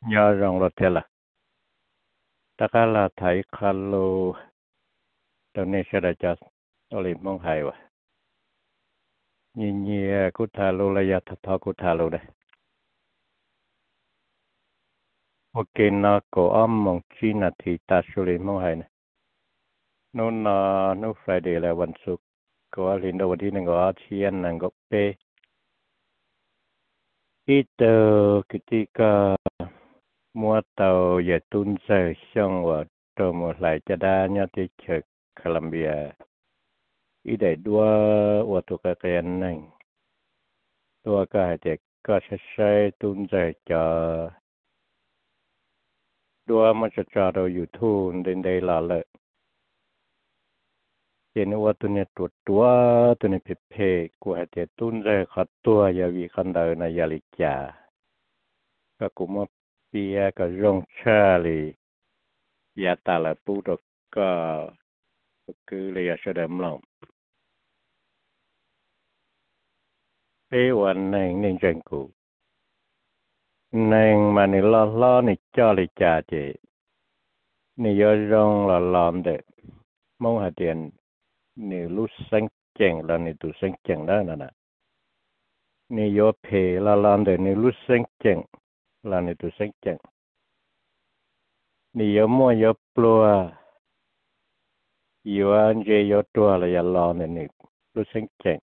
nhớ rằng là thế là tất cả là thấy khá lô đầu này sẽ đã cho tôi mong hay vậy nhìn như cú thà lô là giờ thật thọ cú thà lô đây ok nó có âm mong chi là thì ta xử lý mong hay này nó nó nó Friday là วันศุกร์ก็ลินดวันที่หนึ่งก็เชียนนั่งก็เป itu ketika mua tàu về tuân sơ xong và rồi một lại cho đa nhớ tới chợ Colombia ý để đua và tụ cái cái này đua cái để có sẽ sẽ tuân sơ cho đua mà cho cho đâu YouTube đến đây là lợi trênว่าตัวเนี่ยตัวตัวตัวเนี่ยเพเพกูให้เจตุนเรขัดตัวอย่าวิคันเดินยาลิจาก็กูมา bia có rong cha li ya ta là bu đồ có cứ li ya sẽ đếm lòng bê hoàn này nên chân cụ. Nên mà ni lo lo ni cho li cha chị. Ni yo rong là lòn để mong hạt tiền. Ni lúc sáng chèn là ni tu sáng chèn đó nè nè. Ni yo phe là lòn để ni lúc sáng chèn lani tu sek chang ni yo mo yo plua yo anje yo tua la ya la ne ni tu sek chang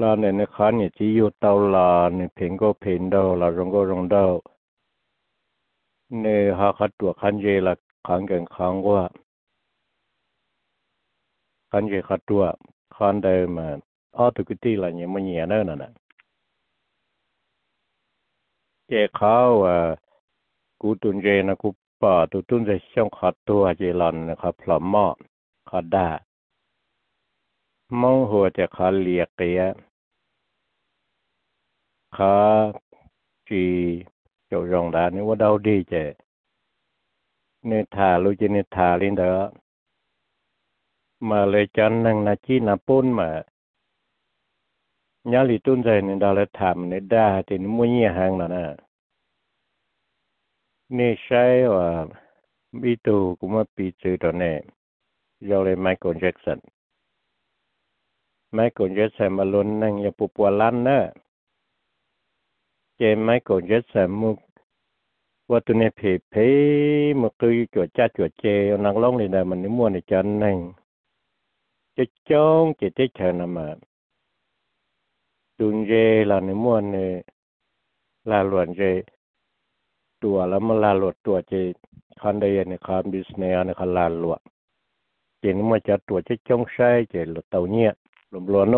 la ne ne khan ni chi yo tao la ni phen go phen do la rong go rong do ne ha khat tua khan je la khan gen khan wa khan je khat tua khan dai ma ออตุกตีละเนี่ยมันเหียเนอะนั่นน่ะ chỉ yo tàu là ni phiền go phiền đâu là rong go rong đâu ni ha khát tua khăn je là kháng gần kháng qua khăn gì khát tua khăn đây mà ở từ cái tí là những mấy nhẹ nữa nè nè cái khó và cú tuần dê nó cú bỏ tu tuần dê xong khát tua chỉ lần khát phàm mỏ khát đà mong hồ จะ khát liệt kia khát chỉ chỗ rồng đá nếu có đâu đi chứ nên thả lúc chỉ nên thả lên đó mà lấy chân năng là chi là pôn mà nhớ lì tuân dày nên đó là thảm nên đa thì nó mua nhà hàng là nè nè sai và bị tù cũng mà bị chữ đó nè do là Michael Jackson Michael Jackson mà luôn năng nhập bùa bùa lăn nè chế Michael Jackson mu và tụi nè phê phê mà cứ chỗ cha chỗ chê năng lông này là mình muốn mua này cho anh này cho chong chỉ thích chờ nằm mà จุนเจล่ะในม่วนเนลาหลวนเจตัวแล้วมาลาหลวดตัวเจคันใดในคามบิสเนียในคอนลาหลวดเจนมันจะตัวเจจ้องใช้เจหลดเต่าเนี่ยหลมหลวนโน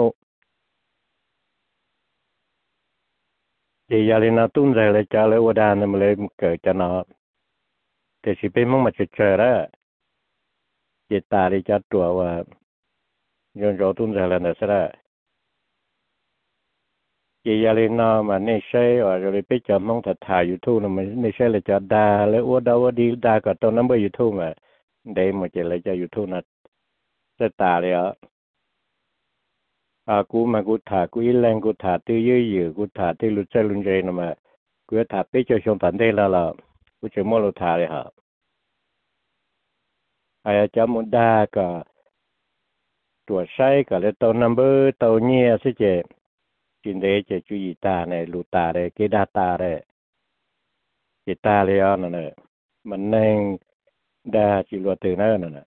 เจยาเลนาตุ้นใจเลยจ้าเลยวดานมันเลยเกิดจะนอแต่สิเป็นมั่งมาจะเจอแล้วเจตาลีจัดตัวว่าย้อนรตุ้นใจแล้วนะสระ chỉ gia lên nó mà nè xe và rồi bây giờ mong thật thà youtube nó mà nè xe là cho đa lấy uống đâu đi đa cả tôi nắm bơi youtube mà. Để mà chỉ lấy cho youtube nó sẽ tà đấy ạ. À cú mà cú thả, cú ít lên cú thả tư dưới dưới cú thả tư lụt xe lụt dây nó mà. Cú thả bây giờ xong tận đây là là cú chỉ mua lụt thả đấy hả? Ai cho muốn đa cả tuổi say cả, lấy tàu number tàu nhẹ sẽ chỉ chuyện đấy chỉ chú ý ta này lù ta này cái đa ta này chỉ ta lấy nó này mình nên đa chỉ luật từ nó này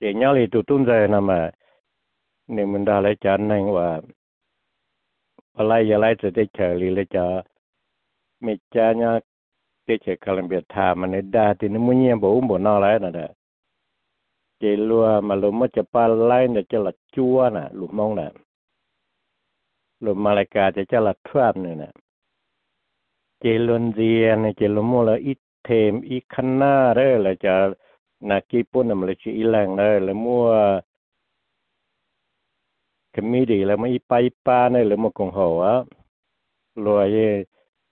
để nhau thì tụt tung rồi nằm mà nên mình đã lấy cho này và và lại giờ lại sẽ để chờ lì lấy cho mình cha nhau để chờ Colombia thà mà nên đa thì nó muốn nhiên bố bố nó lại nè chế lùa mà lùa mất cho ba lai nè chua nè lùa mong nè. Lùa Malacca cho cho là Trump nè. Chế luôn gì nè chế lùa mua là ít thêm, ít khăn na đó là cho nà kí bún nằm là chỉ làng đó là mua committee là mấy bay ba này là một cùng hồ á. Lùa gì,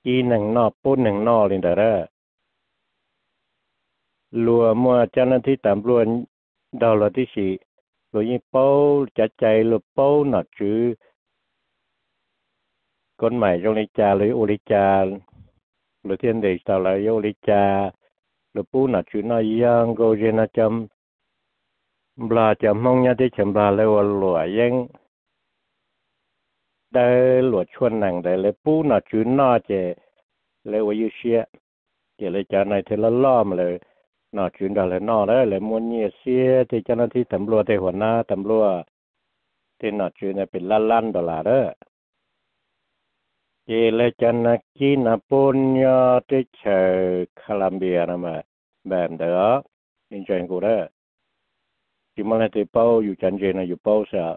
y nằng bún nằng nọ lên đó đó. Lùa mua cho nên thì tạm luôn đầu là tí sĩ rồi như bao chả chạy rồi bao nọ chứ con mày trong lý cha lấy ô lý cha. Rồi thiên đề sau lại ô lý cha. Rồi bu nọ chứ nó yang go trên nó chấm. Bla chấm mong nhá thế chấm bla lấy ô lụa yang đây lụa chuan nàng đây lấy bu nọ chứ nó chè. Lấy ô yêu xia. Chè lấy cha này thì là lo mà lấy nó chuyện đó là nó đấy là muốn nhẹ xe thì cho nó thì tầm lúa thì hoàn na tầm lúa thì nó chuyện là bị lan lan đó là đó chỉ là cho nó khi nó bôn nhớ ờ, thì chờ Colombia nó mà bèm đó nên chuyện của đó chỉ mà là thì bao dù chẳng gì là dù bao sợ.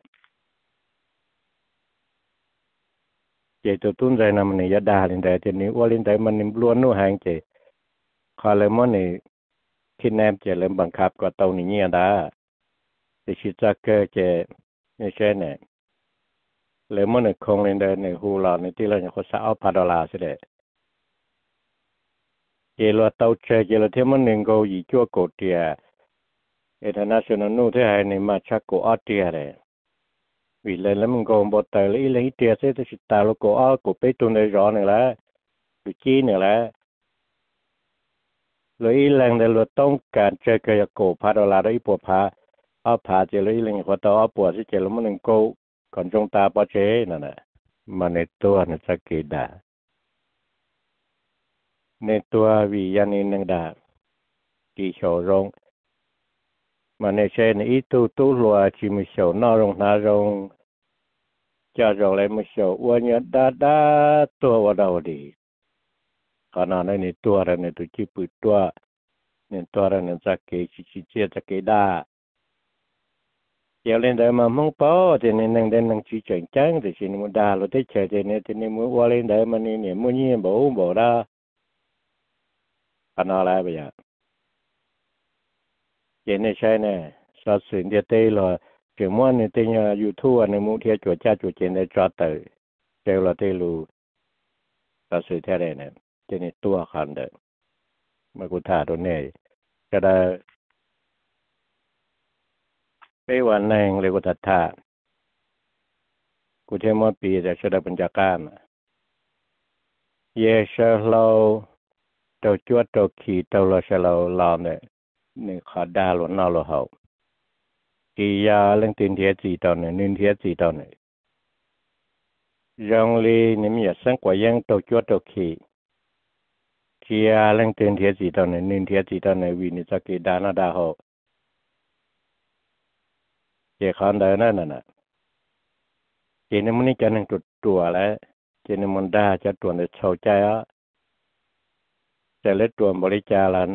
Chỉ tụt tuôn ra nằm này giá đà lên đây, thì nếu qua lên mình luôn nó hàng chỉ khỏi lại món này khi nam chỉ lên bằng khắp qua tàu này nhiều đã, thì chỉ cho cơ chỉ như thế này lấy một này không lên đây này, hù lò này, tí là những khó sáu phá đô la sẽ đấy chỉ là tàu chơi chỉ là thêm một này go gì chua cổ tiề international nu thế này mà chắc cổ ở tiề đấy vì lấy lấy mình go một tờ lấy lấy tiề sẽ thì tao là cổ ở cổ bê tông này rõ này là bị chi này là lấy lần để lo tông cả chơi cái cổ phá đô la đấy bộ phá. Ở phá chỉ lấy lần của tao ở bộ sẽ chỉ là mình câu còn chúng ta bao chế, nè nè. Mà nè tua nè, chắc kỳ đã nè tua vi anh nên nè đã kỳ sầu rong mà nè xe nè ít tu tu lùa chỉ một số nó rong na rong cho rồi lại một số uốn nhớ đa đa, tua vào đầu đi. còn nó nè tua ra nè tu chỉ bự tua nè tua ra nè chắc kỳ chỉ chỉ chia chắc kỳ đa giờ lên đây mà mong bỏ thì nên năng đến năng chỉ chuyển trắng thì chỉ muốn đa rồi tới chờ thì nên thì nên muốn qua lên đây mà nên nên muốn nhiên bổ bổ ra anh nói lại bây giờ giờ này sai nè sao sự địa tây là chuyện muốn nên tây nhà youtube nên muốn theo chuột cha chuột trên để cho tới kêu là tây lu sao sự theo đây nè cho nên tua khăn đấy mà cũng thả đồ này cái đó peวันแรงเลยกุตัทธากูเทมปีจะชดปัญจากามเยชะเราเตาจวดเตาขี่เตาเราชะเราลามเนี่ยนี่ขาดาหลวนนอเราเหากียาเรื่องตินเทียจีตอนเนี่ยนินเทีย tini tua kande makutaro nei kada pewa neng le kutata kutemo pi da shoda punjakama ye shalo to chua to ki to lo shalo la ne. Ni khada lo na lo hau ki ya leng tin thie chi to ne, nin thie chi to ne. Yong li nim ya sang kwa yang to chua to ki ตอนเนี่ยวินิจกิดานาดาเหา chị khăn đời nè nè nè chị nên muốn cho nên tụt tùa lại chị nên muốn đa cho tuần để sầu chạy á sẽ lấy tuần bỏ đi cha là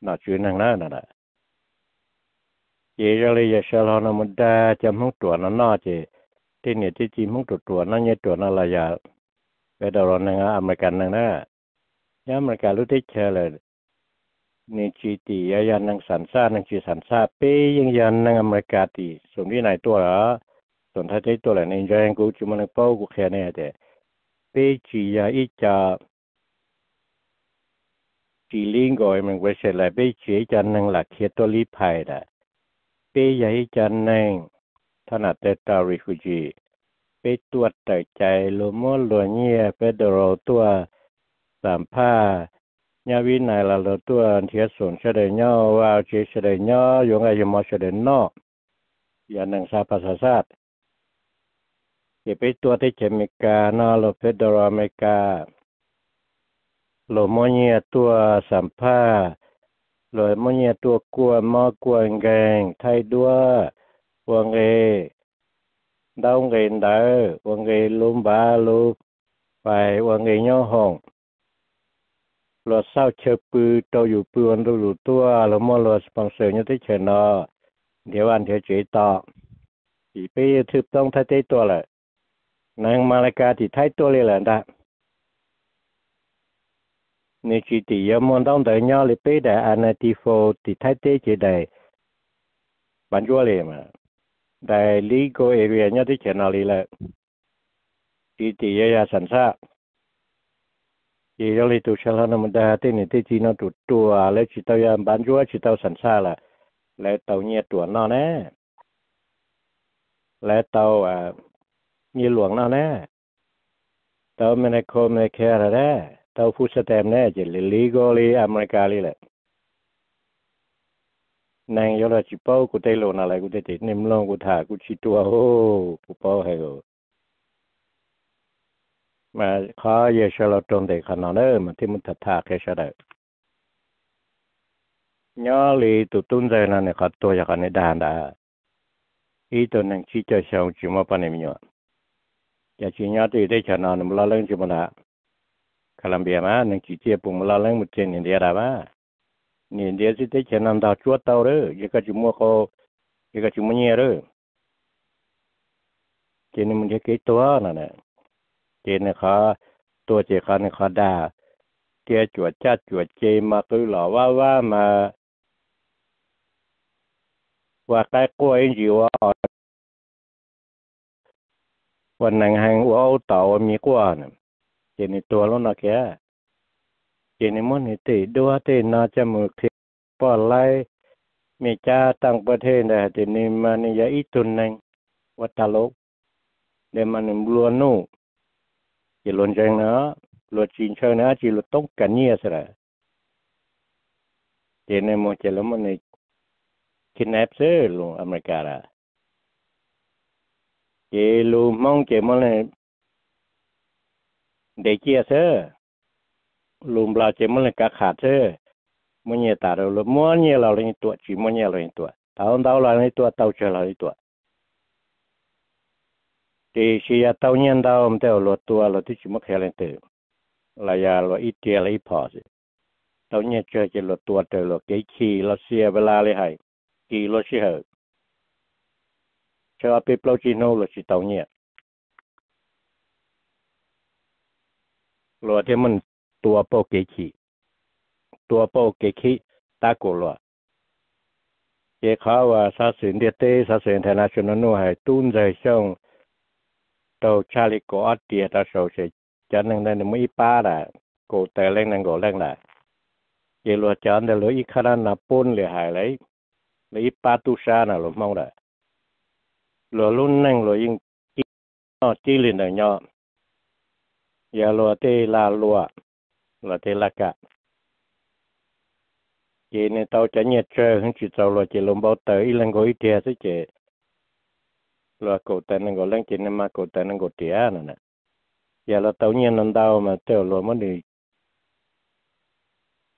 nó chuyện năng nè nè nè chị ra lấy giờ sau đó nó muốn đa cho muốn tuần nó nó chị thì này chị chỉ muốn tụt tuần nó như tuần nó là giờ bây giờ nó năng á American năng nè nhá American lúc thích chơi là นี่จีตียันนังสันซานังจีสันซาเปยังยันนังอเมริกาตีส่วนที่ไหนตัวละส่วนถ้าใช้ตัวละในใจกูจุมันเป้ากูแค่เนี่ยแต่เปจียาอีจาจีลิงก็มันก็เสร็จแล้วเปจีจันนังหลักเคียตัวลีพายละเปยาอีจันนังถนัดแต่ตาริฟูจีเปตัวแต่ใจโลมอลโลเนียเปดโรตัว tạm pha nhà vi này là lô tua thiết xuống sẽ để nhau vào chỉ sẽ để nhau dùng ai dùng mà sẽ để nó. Dạ Giờ năng sa pa sa sát. Thì bây tua thì chỉ mình cả nó là federal mình cả lô mỗi nhà tua sắm pha. Lô mỗi nhà tua cua mò cua gang thay đua. Quăng nghề. Đau nghề đỡ quăng nghề lùm ba lùm phải quăng nghề nhau hồng lo sao chơi bự đâu dù bự ăn đâu lù tua, lo mò lo sponsor như thế chơi nó điều ăn thế chế to. Thì bây thực tông thay thế tua lại. Nàng Malacca thì thay tua là đã. Nếu chỉ thì em muốn đóng tới nhau thì bây giờ anh thì phô thì thay thế chế đây bán chua liền mà. Đại legal area nhau thế chơi nào đi lại thì thì giờ sẵn sàng chỉ đó là tụ sao nó mình đã tên này tên chỉ nó tụ tua lấy chỉ tao làm bán chúa chỉ tao sẵn xa là lấy tàu nhiệt tua nó nè. Lấy tàu à như luồng nó nè. Tàu mình này không mình care nè. Tàu phu sa tem nè chỉ legally America lý là nàng yo là chỉ bao cụ tây lộ nào lại cụ tây niệm long cụ thả cụ chỉ tua ô cụ bao hay rồi mà khó giờ sao là trong để khả năng nữa, mà thêm một thật thà cái sao đấy nhớ li tụ tuân giờ là này khó tôi cho này đàn đã. Ý tôi năng chỉ cho xong chỉ mà bạn em nhớ. Giờ chỉ nhớ thì đây cho nó nó lo lắng chỉ mà đã Colombia mà năng chỉ chia bùng lo lắng một trên India đã mà. India thì đây cho nó đào chúa tàu rồi giờ cái chỉ mua khó giờ cái chỉ mua nhẹ rồi cho nên mình cái ตัว นนะเจนเขาตัวเจเขาเนี่ยเขาด่าเจียจวดจ้าจวดเจมาตัวหล่อว่าว่ามาว่าใกล้กล้วยอยู่ว่าวันนั้นให้ว่าเอาเต่ามีกว่าเนี่ยเจนี่ตัวแล้วนะแกเจนี่มันนี่ติดูว่าติน่าจะมือเทียปอไล่มีจ้าต่างประเทศนะเจนี่มันนี่ยาอีตุนนึงวัตลกเดี๋ยวมันรัวนู่ chỉ luôn chơi nó luật chín chơi nó, chỉ luật tốt cả nhiều rồi cho nên một chỉ là một này kidnap sơ luôn, America là chỉ luôn mong chỉ một này, để chia sơ luôn là chỉ một này cả khát sơ một nhiều ta rồi luôn mua nhiều là lên tuổi chỉ mua nhiều là lên tuổi tao tao là lên tuổi tao chơi là lên tuổi thì khi à, tao nhân đau ông tao lo tua lo thì chỉ mất hết lên từ là à, ya lo ít tiền là ít phò gì tao nhân chơi chỉ lo tua từ lo cái chi lo xe về la lấy hay kỳ lo xe hở. Cho bị bao chi nô lo chỉ tao nhân lo thì mình tua bao cái chi tua bao cái chi ta cổ lo cái khá và sa sinh địa tế sa sinh international nó hay tuân giải xong tàu Charlie có ở địa ta sầu sẽ cho nên là mới ba là cổ tệ lên năng cổ lên là vậy lo cho nên lối khả năng là bốn lệ hại lấy lấy ba tu sa là lo mong là lo luôn năng lo yên nó chỉ lên được nhau giờ lo tê là lo là tê là cả. Vậy nên tàu cho nhẹ chơi không chỉ tàu lo chỉ lồng bao tới lần gọi tiền sẽ chỉ lo cổ tên nó gọi lên chỉ nên mà cổ tên nó gọi tiền nữa nè giờ là tàu nhiên nó đau mà tàu lo mà đi.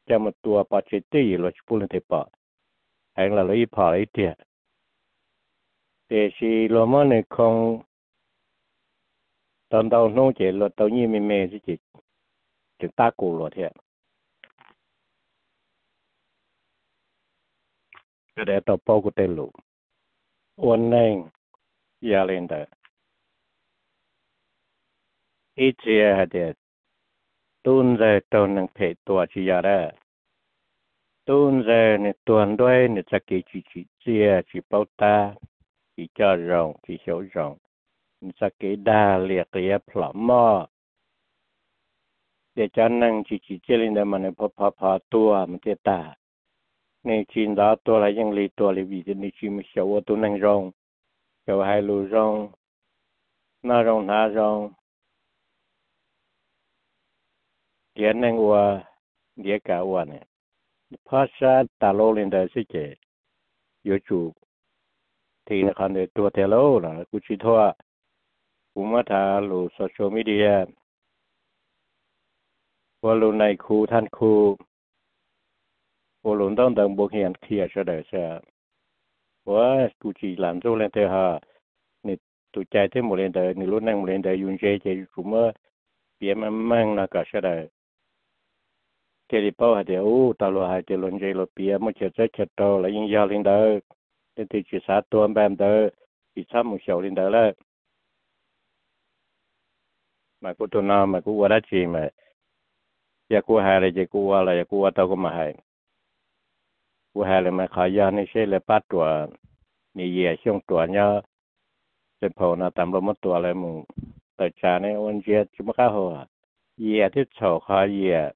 Cho một tua bỏ chết tí lo chụp lên thế bỏ hay là lo ít bỏ lấy tiền để khi lo mà này không. Tàu tàu nó chỉ lo tàu nhiên mê mê chứ chỉ chỉ ta cổ lo thế cái đấy tàu bao cái tên lụ ôn này yalenda. Ichia hade tunze tonang phe tua chi yara nè tuần tuan nè ni chaki chỉ chỉ chia chỉ bao ta. Chỉ cho rong, chi hiếu rong. Ni chaki đa liệt kia phỏ mo. Để cho nâng chỉ chỉ chia lên đây mà nó phá phá tua mà thế ta. Nè chín đó tua là những lý tua là vì thế chỉ rong cho hai lù rong na rong na rong. Tiền năng qua địa cả qua này phát ra ta lô lên đời sẽ chế yếu chủ. Thì nó còn để tua theo lô là cũng chỉ thôi cũng mà thà lù social media. Lù này khu than khu. Lù đông bộ hiện kia cho đời sẽ quá tu chỉ làm cho lên thế ha nè tu chạy thêm một lên đời nè luôn năng một lên đời dùng dây chơi cũng mơ. Bia mà mang là cả sẽ đời cái đi bao hạt điều tao lo hạt điều lên chơi lo bia, mà chơi chơi chơi to là những giao lên đời nên thì chỉ sát tuần bám đời chỉ sát một sầu lên đời là. Mà cô tôi nói, mà cô qua đó chỉ mà. Ya cô hai là chỉ cô qua là cô qua tao có mà hai. ว่าเฮลี่มาขายยาใน我还了没看见那些来把ตัวมีเหยื่อช่วงตัวเนาะเ呢，这跑那咱们没ตำร่มตัว来么？在家呢，我觉怎么搞好啊？也的炒哈也，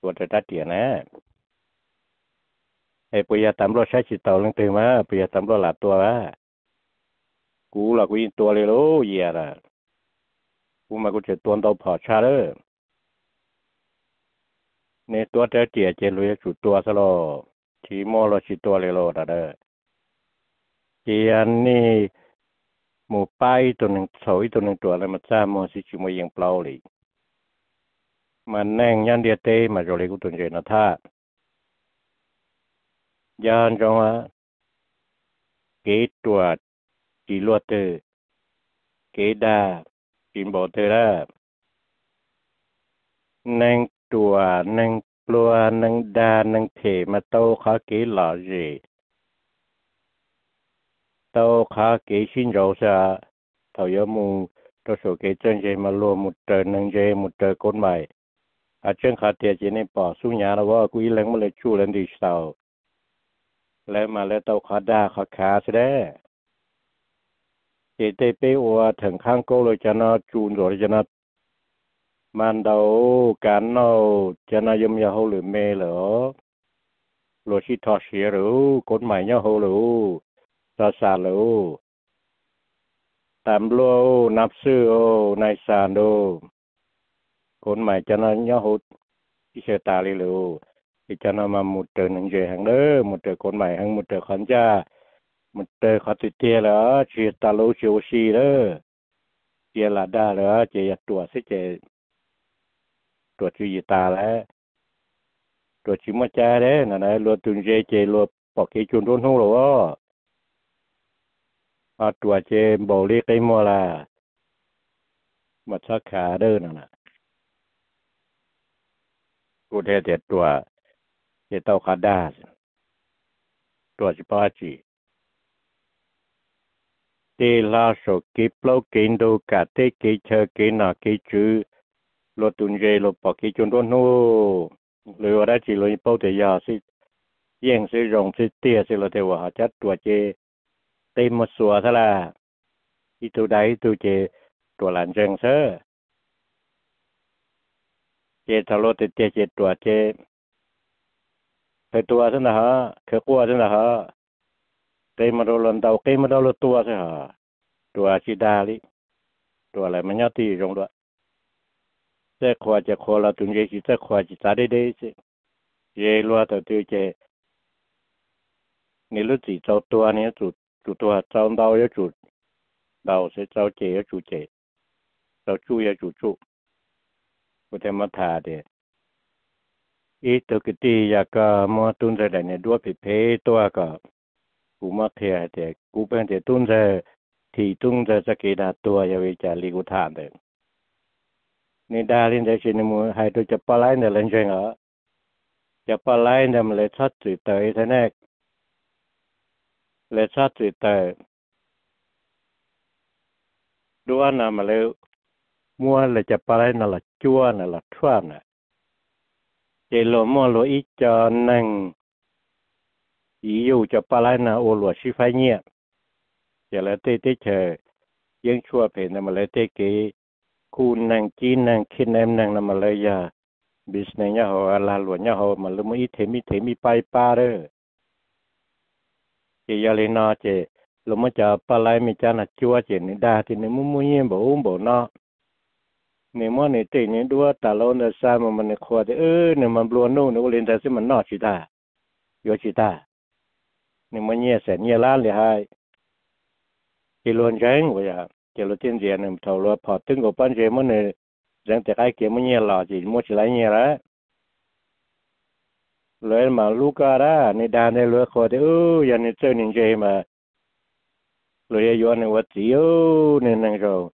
我这打点呢。ไอ้ปุยาตำรวจใช้จิตต่อเรื่องเต็มมาปุยาตำรวจหลับตัวว่ากูหลักกูยินตัวเลยรู้เหยียละกูมากูเจอตัวเราพอชาเลย ในตัวเจ้าเจียเจลุยจุดตัวซะลอทีมอเราชิตัวเลยโลดอะเด้อเจียนนี่หมู่ป้ายตัวหนึ่งสอยตัวหนึ่งตัวอะไรมาจ้ามอสิชิมวยยังเปล่าเลยมันแน่งยันเดียเตมาจอเลยกูตัวเจนท่ายันจงว่าเกตัวจีลวดเตเกดาจินบอกเตละนั่งตัวนั่ง chùa nâng plua đa nâng thể mà tô khó kỹ lọ gì tô khó kỹ xin rộ sợ. Thầu yếu mùng tô số kỹ chân dây mà lùa một trời nâng dây một trời cốt mày à chân khá tiệt chỉ nên bỏ xuống nhà là vợ quý lên mà lại lên đi sau lấy mà lấy tàu khó đa, khó khá thế đấy. Chỉ tê bê ua thằng khang cô rồi cho nó chun rồi cho nó man đầu cán nó cho nó yếm nhau hậu lửa mê lửa rồi chỉ thọ xía rồi côn mày nhau hậu lửa xa xa lo tạm lô nạp sư ô nai sàn đô con mày cho nó nhau hụt cái xe tà đi lo thì cho nó mà một trời nâng về hàng đó một trời con mày hàng một trời khán cha một trời khó tự tia là chỉ tà lô chiều xì đó chỉ là đa là chỉ tuổi sẽ chỉ tuổi chỉ gì ta là tuổi chỉ mà cha đấy là này luôn tuần dây chỉ luôn bỏ cái chuồn đôn không rồi à tua chế bồ lý cái mua là. Mà chắc khá đơn nè cụ thể thì tua chế tàu khá đa tua chỉ ba chỉ tê la số kí plau kín đồ cả tê kí chờ kí nà kí chữ lo tuần dê lo bỏ kí chôn đôn hô. Lừa ra chỉ lo bao thì giờ si yên si rong si tia si lo theo hòa chất tua chế tìm một sủa thế là. Đi tu đấy từ chế tuổi sơ chế thảo lô thì chế chế cái tua thế nào cái qua thế nào hả? Cái mà lần đầu cái mà đồ lần tuổi thế hả? Tuổi chỉ đa đi. Tuổi lại mà nhau rong đó sẽ khoa chế khoa là tụi chế chỉ sẽ khoa chỉ ta đi đi chứ chế loa từ tiêu chế nếu lúc chỉ cho tuổi này chủ chủ tua trao đau yếu chủ đau sẽ trao chế yếu chủ chế trao chu. Yếu chủ có thể mà thả để ít từ cái gì ya cả mà tuân ra đây này đua bị phê tua cả cú mà thế thì cú bên thì tuân ra thì tuân ra sẽ cái đa tua ya về trả lý của thản đấy nên đa lên đây xin muốn hai đôi chập lại này lên trên ở chập lại này mà lấy sát từ tới thế này le sa tới đồ ăn nào mà lấy mua le chả lại na là chua na là thua này chỉ lo mua lo ít cho năng ý dụ cho lại na ô lo xí phải nhẹ chỉ là tê tê chờ những chua phải na mà le tê cái khu nàng chi, nàng khi em, nàng à, là mà le ya business nhà họ là lo nhà họ mà lúc mua ít thêm ít thêm ít bay pa rồi chị giờ lên nó chị lúc mà chờ ba lại mình cha là chua chị nên đa thì nên muốn muốn nhiên bổ bổ nó nên mà nên tiền nên đua ta lâu là sao mà mình khoa thì ơ nên mà luôn nô nó lên ra xem mình nọ chị ta. Yo chị ta. Nên mà nhẹ sẽ nhẹ lan liền hai. Chị luôn tránh vậy cái là tiền tiền em thầu là họ từng có bán chế món này rằng thì cái kiểu món nhiều lò gì mua chỉ lấy nhiều đó rồi mà lúc đó này đàn này lúa khó thì ừ giờ này chơi những chơi mà rồi giờ này vật gì ừ nên năng rồi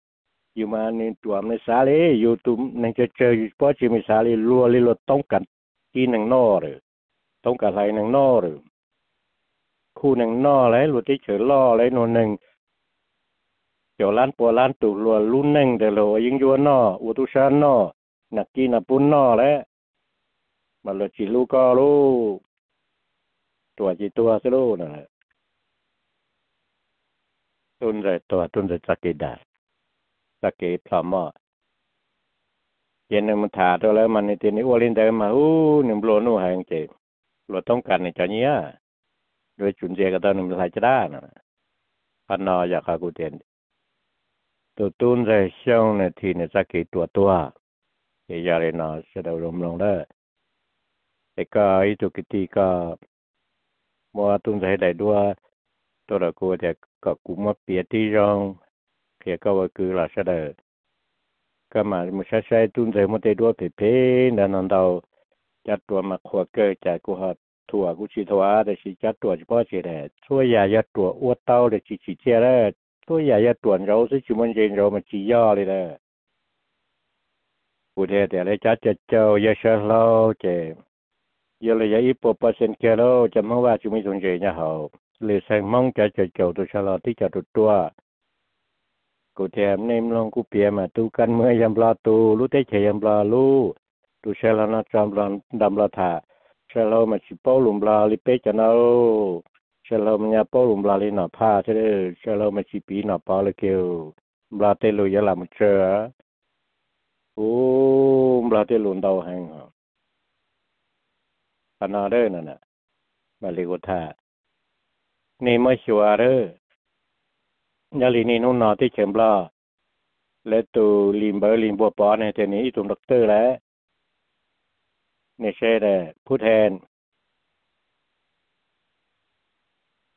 nhưng mà nên tuầm này xả lấy youtube nên chơi chơi bỏ chỉ mới xả lấy lúa lấy lúa tông cả khi năng nọ rồi tông cả lại năng nọ rồi khu năng nọ lấy lúa tí chơi lo lấy nó năng จ้าล้านปัวล้านตุลัวลุ่นเน่งเดโลยิงยวนออุตุชานนอหนักกีนับปุ่นนอและมันเลยจิลูก็รู้ตัวจิตัวสิรู้นั่นแหละตุนใจตัวตุนใจสกกีดาสักกีพรามอเย็นมันถาตัวแล้วมันในทีนี้วอลินแต่มาอู้หนึ่งโลนู่หางเจ็บเราต้องการในจอนี้โดยจุนเจก็ตอนหนึ่งหลายจะได้นะพันนออยากขากูเตียน ยัวนออุตุชานนอนักกีนักปุ่นนอแล้ว mà là chỉ lu co lu tua chỉ tua sẽ lu nè tuân rồi tua tuân rồi chắc cái đà chắc cái plum mà hiện nay mình thả rồi mà này thì nếu lên đây mà u niệm lo nu hàng chị lo tông cần này cho nhía rồi chuẩn gì cái đó niệm lại cho đa nè phần nào giờ cả cụ tiền tôi tuôn ra xong này thì nó ra cái tua tua thì giờ này nó sẽ đầu rộng lòng đó cái cái tôi cái tí cái mua tuôn ra đại đua tôi là cô thì có cũng mất biệt đi rong cái cái cứ là sẽ đầu cái mà một sai sai tuôn ra một đại đua phê phê nên nó đâu chặt tua mà khoa cơ chạy của họ thua cũng chỉ thua để chỉ chặt tua chỉ bao nhiêu đấy thua nhà chặt tua uất tao để chỉ chỉ chia đấy tôi giờ giờ tuần rồi sẽ chỉ muốn chuyện rồi mà chỉ do đi đó cụ thể thì lấy cha cha cho giờ sợ lo giờ là giờ ít bộ percent kia lo cho mong ว่า chúng mình dùng gì nhà hậu. Lì sang mong cha cha cho tôi sợ lo tí cha tôi tua. Cụ thể nem long cụ bia mà tu căn mưa yam lo tu lúc tết chơi yam lo lu. Tu lo nó trầm đầm lo thả. Sợ lo mà chỉ bao lùm lo li bê cho nó sẽ lâu mình nhà bao lùm la lên nọ pha chứ đấy sẽ lâu mình chỉ bí nọ bao là kêu la tê lùi giờ làm chơi ô la tê lùn đầu hàng hả anh nói đấy nè nè mà lấy thà nè mới xua đấy nhà lì nè nó nọ tê chém la tụ lim bờ lim bùa bò này thì ní tụ đấy nè xe đấy phút hẹn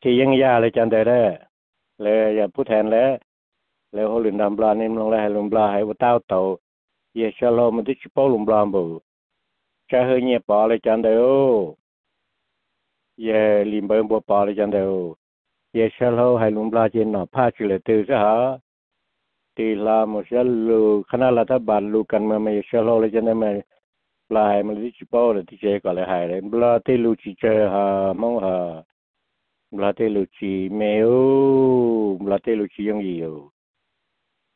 thìยังยาเลยจันเดได้เลยอย่าพูดแทนแล้วแล้วเขาหลุนดำปลานิ่มลงแล้วให้หลุนปลาให้ว่าเต้าโตเยชะโลมันที่ชิปอหลุนปลาบูจะเฮเงียปอเลยจันเดโอเยลิมเบิร์บัวปอเลยจันเดโอเยชะโลให้หลุนปลาเจนหน่อผ้าจุเลยตื่นซะฮะตีลามุชลูขณะรัฐบาลลูกันมาไม่เยชะโลเลยจันเดมาปลายมันที่ชิปอเลยที่เจก็เลยหายเลยปลาที่ลูจิเจฮะมองฮะ là tê lù chi mèo là tê lù chi yung nhiều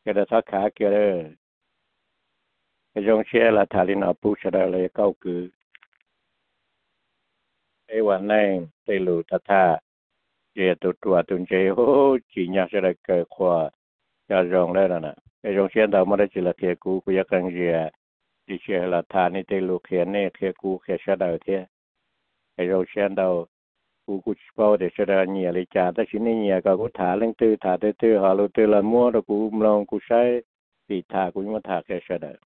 cái đó thắc khá kia đó cái dòng xe là thà lên ở bù sẽ là câu cứ cái วัน này tê lù thà thà giờ tụt tụ tụt chơi hô chỉ nhà sẽ là cái khoa cho dòng đây là nè cái dòng xe đầu mà đây chỉ là kia cũ của gia anh gì à chỉ xe là thà này tê lù kia này kia cũ kia sẽ đầu thế cái dòng xe đầu cụ cụ bao để cho ra nhiều lấy trả ta chỉ nên nhiều cả cụ thả lên tư, thả tư tư, họ lưu tư là mua rồi cụ lòng cụ sai thì thả cụ nhưng mà thả cái sẽ đợi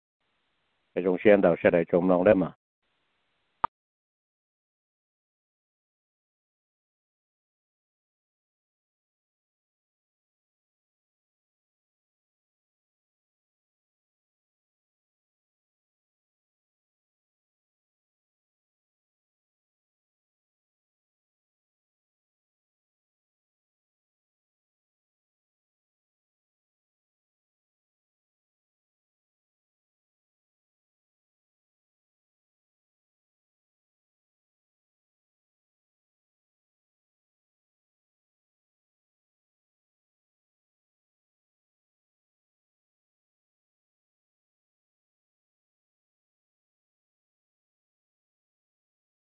cái trong xe đầu sẽ đợi trong lòng đấy mà.